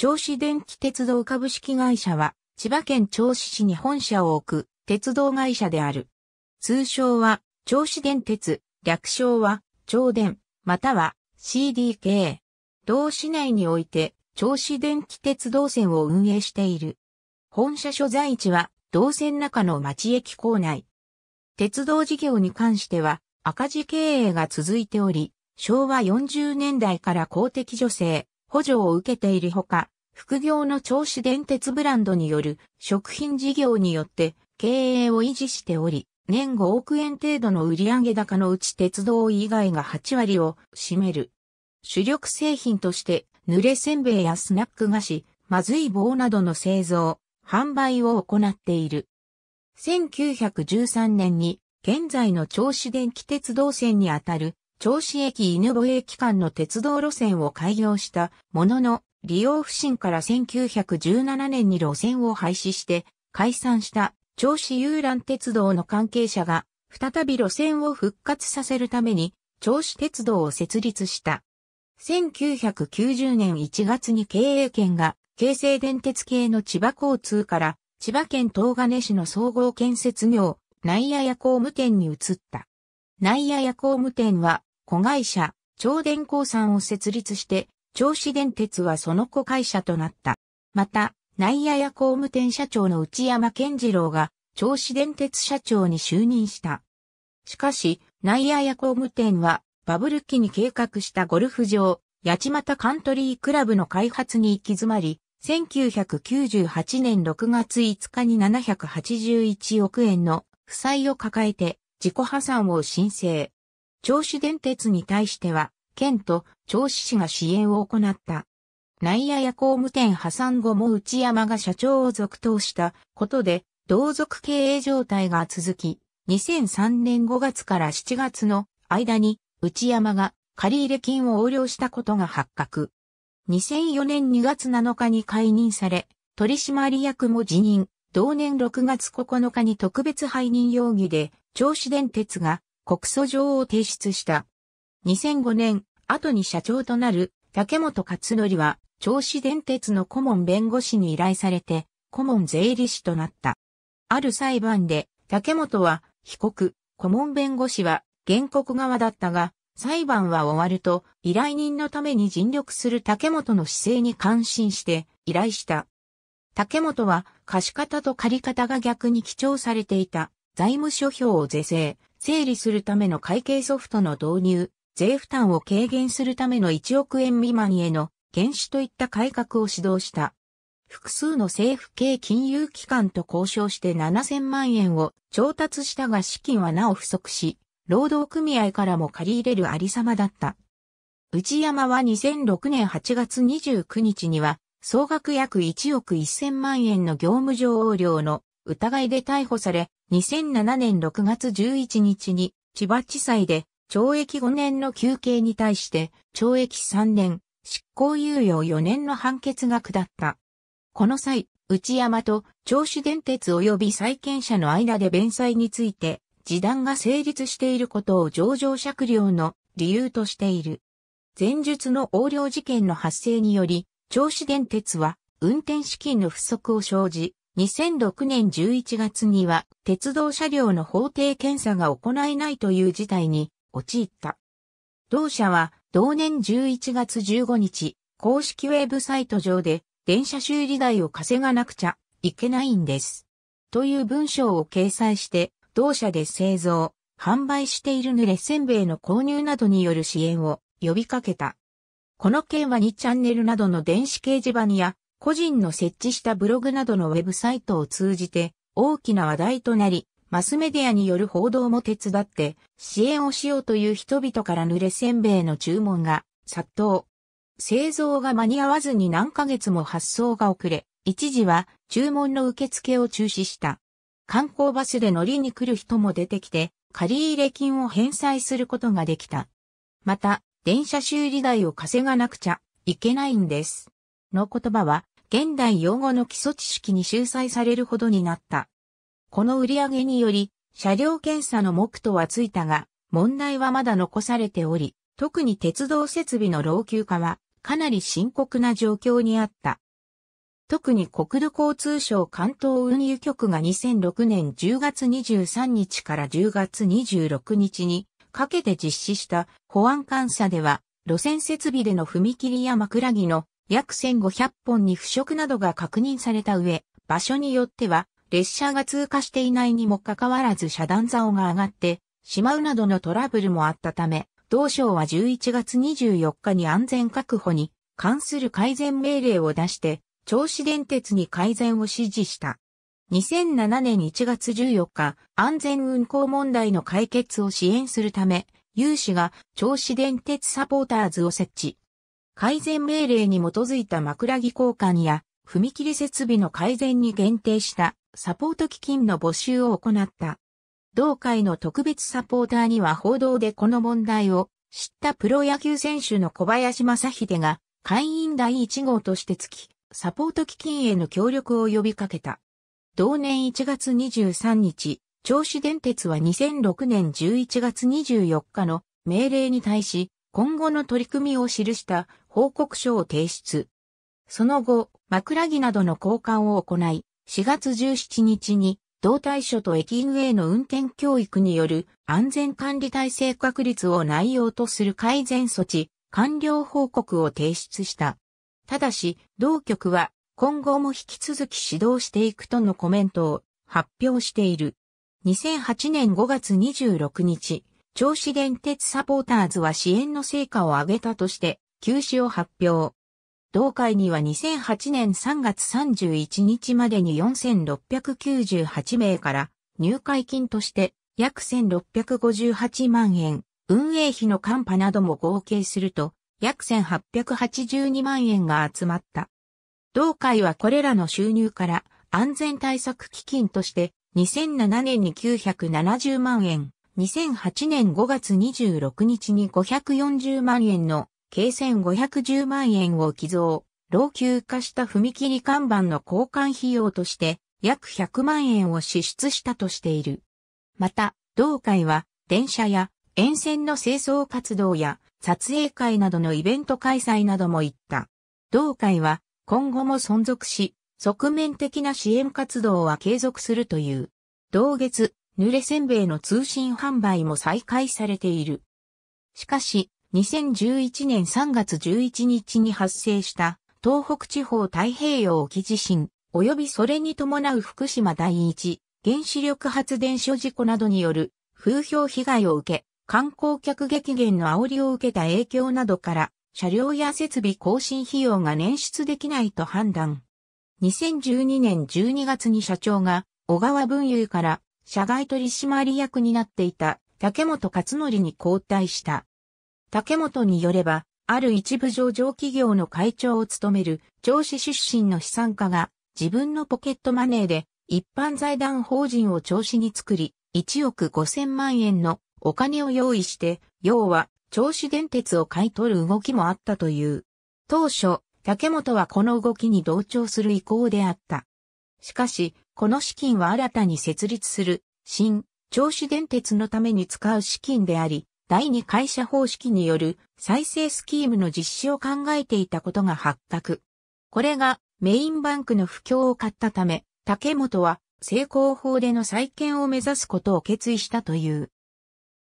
銚子電気鉄道株式会社は、千葉県銚子市に本社を置く鉄道会社である。通称は、銚子電鉄、略称は、銚電、または CDK。同市内において、銚子電気鉄道線を運営している。本社所在地は、同線中の町駅構内。鉄道事業に関しては、赤字経営が続いており、昭和40年代から公的助成、補助を受けているほか、副業の銚子電鉄ブランドによる食品事業によって経営を維持しており、年5億円程度の売上高のうち鉄道以外が8割を占める。主力製品として、濡れせんべいやスナック菓子、まずい棒などの製造、販売を行っている。1913年に、現在の銚子電気鉄道線にあたる、銚子駅犬保駅間の鉄道路線を開業したものの、利用不振から1917年に路線を廃止して解散した銚子遊覧鉄道の関係者が再び路線を復活させるために銚子鉄道を設立した。1990年1月に経営権が京成電鉄系の千葉交通から千葉県東金市の総合建設業内野屋工務店に移った。内野屋工務店は子会社超電工さんを設立して銚子電鉄はその子会社となった。また内野屋工務店社長の内山健次郎が銚子電鉄社長に就任した。しかし内野屋工務店はバブル期に計画したゴルフ場、八街カントリークラブの開発に行き詰まり、1998年6月5日に781億円の負債を抱えて自己破産を申請。銚子電鉄に対しては、県と銚子市が支援を行った。内野や工務店破産後も内山が社長を続投したことで、同族経営状態が続き、2003年5月から7月の間に内山が借入金を横領したことが発覚。2004年2月7日に解任され、取締役も辞任、同年6月9日に特別背任容疑で、銚子電鉄が告訴状を提出した。2005年、後に社長となる竹本勝則は、銚子電鉄の顧問弁護士に依頼されて、顧問税理士となった。ある裁判で、竹本は、被告、顧問弁護士は、原告側だったが、裁判は終わると依頼人のために尽力する竹本の姿勢に感心して依頼した。竹本は貸方と借方が逆に記帳されていた財務諸表を是正、整理するための会計ソフトの導入、税負担を軽減するための1億円未満への減資といった改革を指導した。複数の政府系金融機関と交渉して7000万円を調達したが資金はなお不足し、労働組合からも借り入れるありさまだった。内山は2006年8月29日には、総額約1億1000万円の業務上横領の疑いで逮捕され、2007年6月11日に千葉地裁で懲役5年の休刑に対して懲役3年、執行猶予4年の判決が下った。この際、内山と銚子電鉄及び債権者の間で弁済について、示談が成立していることを上場酌量の理由としている。前述の横領事件の発生により、銚子電鉄は運転資金の不足を生じ、2006年11月には鉄道車両の法定検査が行えないという事態に陥った。同社は同年11月15日、公式ウェブサイト上で電車修理代を稼がなくちゃいけないんです。という文章を掲載して、同社で製造、販売している濡れせんべいの購入などによる支援を呼びかけた。この件は2チャンネルなどの電子掲示板や個人の設置したブログなどのウェブサイトを通じて大きな話題となり、マスメディアによる報道も手伝って支援をしようという人々から濡れせんべいの注文が殺到。製造が間に合わずに何ヶ月も発送が遅れ、一時は注文の受付を中止した。観光バスで乗りに来る人も出てきて、借入金を返済することができた。また、電車修理代を稼がなくちゃいけないんです。の言葉は、現代用語の基礎知識に収載されるほどになった。この売り上げにより、車両検査の目途はついたが、問題はまだ残されており、特に鉄道設備の老朽化は、かなり深刻な状況にあった。特に国土交通省関東運輸局が2006年10月23日から10月26日にかけて実施した保安監査では、路線設備での踏切や枕木の約1500本に腐食などが確認された上、場所によっては列車が通過していないにもかかわらず遮断竿が上がってしまうなどのトラブルもあったため、同省は11月24日に安全確保に関する改善命令を出して銚子電鉄に改善を指示した。2007年1月14日、安全運行問題の解決を支援するため、有志が銚子電鉄サポーターズを設置。改善命令に基づいた枕木交換や踏切設備の改善に限定したサポート基金の募集を行った。同会の特別サポーターには報道でこの問題を知ったプロ野球選手の小林正秀が会員第1号としてつき、サポート基金への協力を呼びかけた。同年1月23日、銚子電鉄は2006年11月24日の命令に対し、今後の取り組みを記した報告書を提出。その後、枕木などの交換を行い、4月17日に、同対所と駅運営の運転教育による安全管理体制確立を内容とする改善措置、完了報告を提出した。ただし、同局は今後も引き続き指導していくとのコメントを発表している。2008年5月26日、銚子電鉄サポーターズは支援の成果を上げたとして休止を発表。同会には2008年3月31日までに4698名から入会金として約1658万円、運営費のカンパなども合計すると約1882万円が集まった。同会はこれらの収入から安全対策基金として2007年に970万円、2008年5月26日に540万円の計1510万円を寄贈、老朽化した踏切看板の交換費用として約100万円を支出したとしている。また、同会は電車や沿線の清掃活動や撮影会などのイベント開催なども言った。同会は今後も存続し、側面的な支援活動は継続するという。同月、濡れせんべいの通信販売も再開されている。しかし、2011年3月11日に発生した東北地方太平洋沖地震及びそれに伴う福島第一原子力発電所事故などによる風評被害を受け、観光客激減の煽りを受けた影響などから、車両や設備更新費用が捻出できないと判断。2012年12月に社長が小川文雄から社外取締役になっていた竹本勝則に交代した。竹本によれば、ある一部上場企業の会長を務める上司出身の資産家が自分のポケットマネーで一般財団法人を調子に作り1億5000万円のお金を用意して、要は、銚子電鉄を買い取る動きもあったという。当初、竹本はこの動きに同調する意向であった。しかし、この資金は新たに設立する、新、銚子電鉄のために使う資金であり、第二会社方式による再生スキームの実施を考えていたことが発覚。これがメインバンクの不況を買ったため、竹本は成功法での再建を目指すことを決意したという。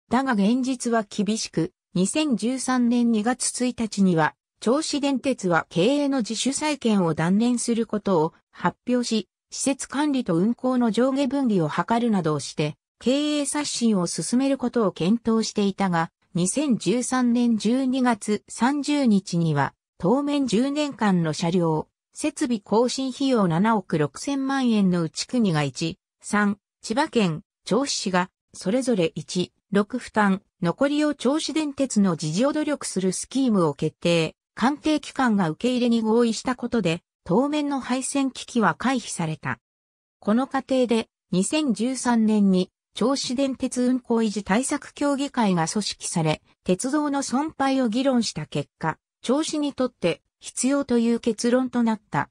だが現実は厳しく、2013年2月1日には、銚子電鉄は経営の自主再建を断念することを発表し、施設管理と運行の上下分離を図るなどをして、経営刷新を進めることを検討していたが、2013年12月30日には、当面10年間の車両、設備更新費用7億6千万円のうち国が1、3、千葉県、銚子市が、それぞれ1、6負担、残りを銚子電鉄の自助努力するスキームを決定、鑑定機関が受け入れに合意したことで、当面の配線機は回避された。この過程で、2013年に、銚子電鉄運行維持対策協議会が組織され、鉄道の損廃を議論した結果、銚子にとって必要という結論となった。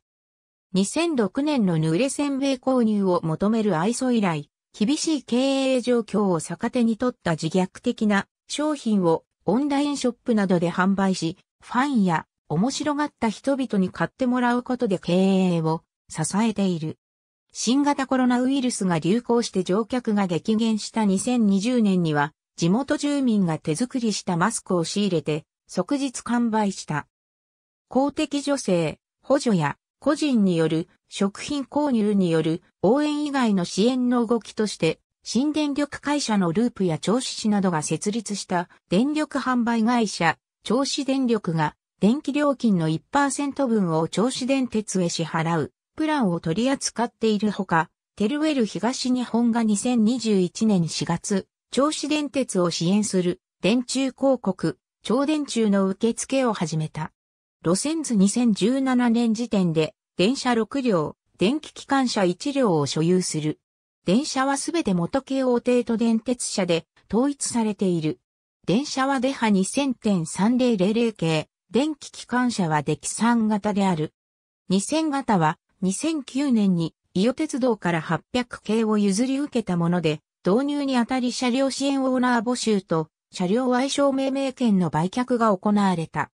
2006年の濡れせんべい購入を求める愛想以来、厳しい経営状況を逆手に取った自虐的な商品をオンラインショップなどで販売し、ファンや面白がった人々に買ってもらうことで経営を支えている。新型コロナウイルスが流行して乗客が激減した2020年には、地元住民が手作りしたマスクを仕入れて、即日完売した。公的助成、補助や個人による食品購入による応援以外の支援の動きとして、新電力会社のループや銚子市などが設立した電力販売会社、銚子電力が電気料金の1%分を銚子電鉄へ支払うプランを取り扱っているほか、テルウェル東日本が2021年4月、銚子電鉄を支援する電柱広告、超電柱の受付を始めた。路線図2017年時点で電車6両、電気機関車1両を所有する。電車はすべて元系大帝都電鉄車で統一されている。電車はデハ2000.3000系、電気機関車はデキ3型である。2000型は2009年に伊予鉄道から800系を譲り受けたもので、導入にあたり車両支援オーナー募集と車両愛称命名権の売却が行われた。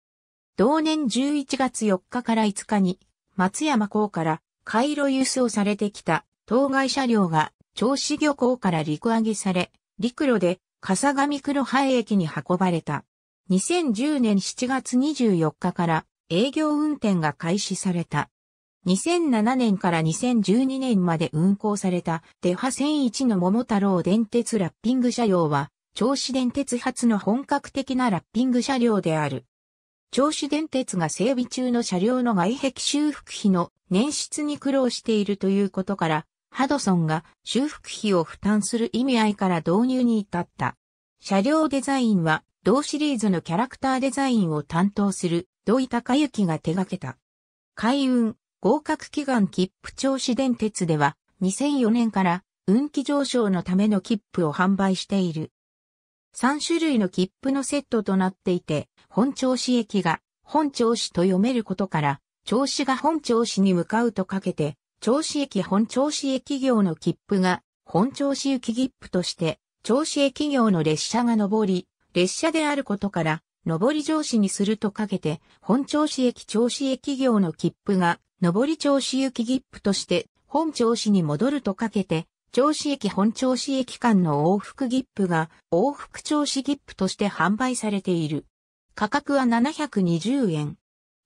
同年11月4日から5日に松山港から回路輸送されてきた当該車両が銚子漁港から陸揚げされ、陸路で笠上黒ハ駅に運ばれた。2010年7月24日から営業運転が開始された。2007年から2012年まで運行されたデハ1001の桃太郎電鉄ラッピング車両は、銚子電鉄初の本格的なラッピング車両である。銚子電鉄が整備中の車両の外壁修復費の捻出に苦労しているということから、ハドソンが修復費を負担する意味合いから導入に至った。車両デザインは同シリーズのキャラクターデザインを担当する土井隆之が手掛けた。海運、合格祈願切符銚子電鉄では2004年から運気上昇のための切符を販売している。3種類の切符のセットとなっていて、本銚子駅が本銚子と読めることから、銚子が本銚子に向かうとかけて、銚子駅本銚子駅業の切符が本銚子行き切符として、銚子駅業の列車が上り、列車であることから、上り上司にするとかけて、本銚子駅銚子駅業の切符が上り銚子行き切符として、本銚子に戻るとかけて、銚子駅本銚子駅間の往復切符が往復銚子切符として販売されている。価格は720円。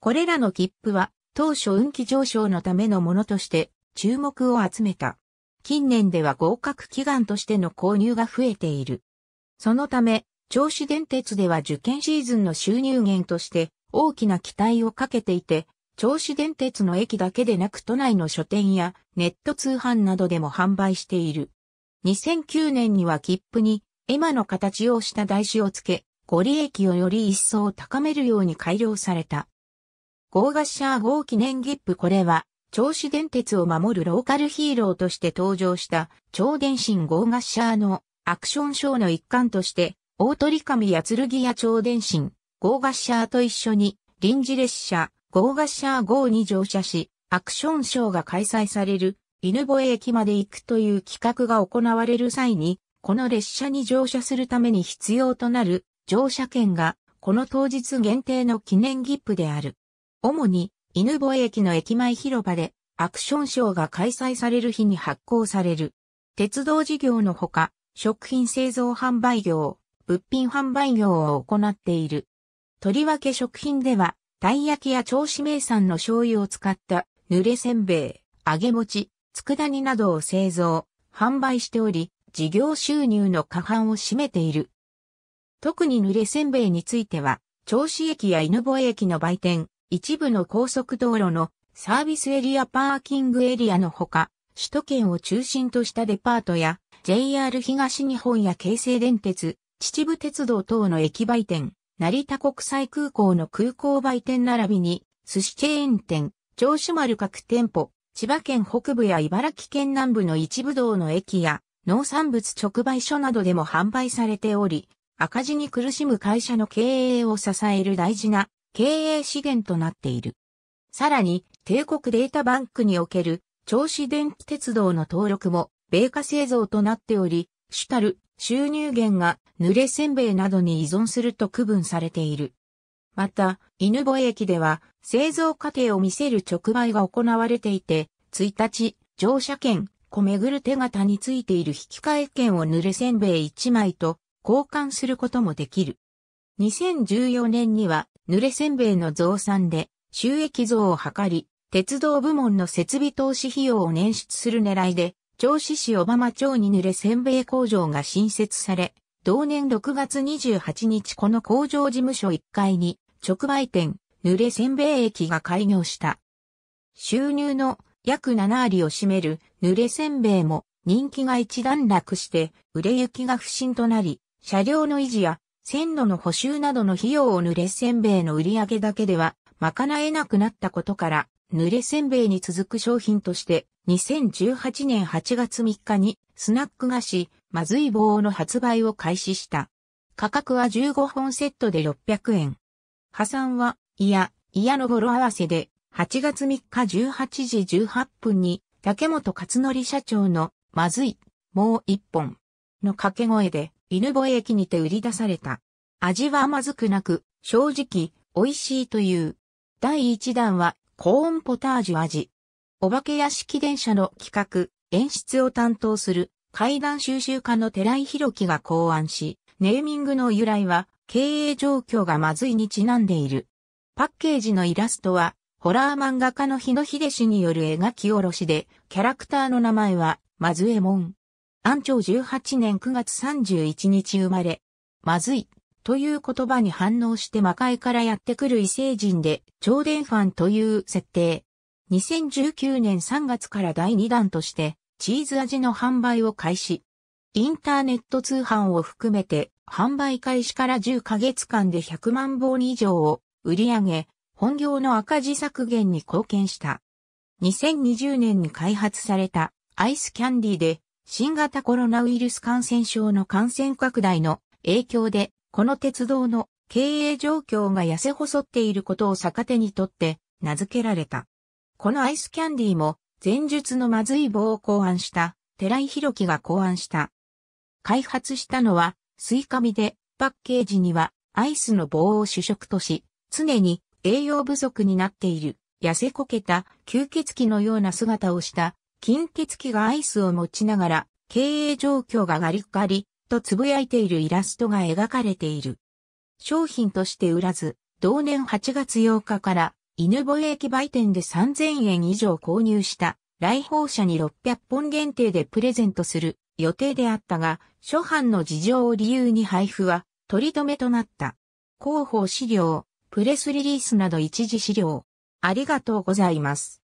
これらの切符は当初運気上昇のためのものとして注目を集めた。近年では合格祈願としての購入が増えている。そのため、銚子電鉄では受験シーズンの収入源として大きな期待をかけていて、銚子電鉄の駅だけでなく都内の書店やネット通販などでも販売している。2009年には切符にエマの形をした台紙を付け、ご利益をより一層高めるように改良された。ゴーガッシャー号記念切符これは、銚子電鉄を守るローカルヒーローとして登場した超電信ゴーガッシャーのアクションショーの一環として、大鳥神や剣や超電信、ゴーガッシャーと一緒に臨時列車、ゴーガッシャー号に乗車し、アクションショーが開催される、犬吠駅まで行くという企画が行われる際に、この列車に乗車するために必要となる乗車券が、この当日限定の記念切符である。主に、犬吠駅の駅前広場で、アクションショーが開催される日に発行される。鉄道事業のほか、食品製造販売業、物品販売業を行っている。とりわけ食品では、たい焼きや銚子名産の醤油を使った濡れせんべい、揚げ餅、佃煮などを製造、販売しており、事業収入の過半を占めている。特に濡れせんべいについては、銚子駅や犬吠駅の売店、一部の高速道路のサービスエリアパーキングエリアのほか、首都圏を中心としたデパートや JR 東日本や京成電鉄、秩父鉄道等の駅売店、成田国際空港の空港売店並びに、寿司チェーン店、銚子丸各店舗、千葉県北部や茨城県南部の一部道の駅や農産物直売所などでも販売されており、赤字に苦しむ会社の経営を支える大事な経営資源となっている。さらに、帝国データバンクにおける銚子電気鉄道の登録も米価製造となっており、主たる収入源が濡れせんべいなどに依存すると区分されている。また、犬吠駅では製造過程を見せる直売が行われていて、1日、乗車券、米ぐる手形についている引換券を濡れせんべい1枚と交換することもできる。2014年には、濡れせんべいの増産で収益増を図り、鉄道部門の設備投資費用を捻出する狙いで、銚子市小浜町に濡れせんべい工場が新設され、同年6月28日この工場事務所1階に直売店、濡れせんべい駅が開業した。収入の約7割を占める濡れせんべいも人気が一段落して売れ行きが不振となり、車両の維持や線路の補修などの費用を濡れせんべいの売り上げだけでは賄えなくなったことから、濡れせんべいに続く商品として、2018年8月3日にスナック菓子、まずい棒の発売を開始した。価格は15本セットで600円。破産は、いや、いやの語呂合わせで、8月3日18時18分に、竹本勝則社長の、まずい、もう一本、の掛け声で、犬吠駅にて売り出された。味はまずくなく、正直、美味しいという。第1弾は、コーンポタージュ味。お化け屋敷電車の企画、演出を担当する階段収集家の寺井宏樹が考案し、ネーミングの由来は経営状況がまずいにちなんでいる。パッケージのイラストは、ホラー漫画家の日野秀氏による描き下ろしで、キャラクターの名前は、まずえもん。安長18年9月31日生まれ、まずい、という言葉に反応して魔界からやってくる異星人で、超電ファンという設定。2019年3月から第2弾として、チーズ味の販売を開始。インターネット通販を含めて、販売開始から10ヶ月間で100万本以上を売り上げ、本業の赤字削減に貢献した。2020年に開発されたアイスキャンディで新型コロナウイルス感染症の感染拡大の影響でこの鉄道の経営状況が痩せ細っていることを逆手にとって名付けられた。このアイスキャンディも前述のまずい棒を考案した寺井宏樹が考案した。開発したのはスイカミでパッケージにはアイスの棒を主食とし常に栄養不足になっている痩せこけた吸血鬼のような姿をした金血鬼がアイスを持ちながら経営状況がガリガリと呟いているイラストが描かれている。商品として売らず、同年8月8日から犬吠駅売店で3000円以上購入した来訪者に600本限定でプレゼントする予定であったが、初版の事情を理由に配布は取り留めとなった。広報資料、プレスリリースなど一時資料。ありがとうございます。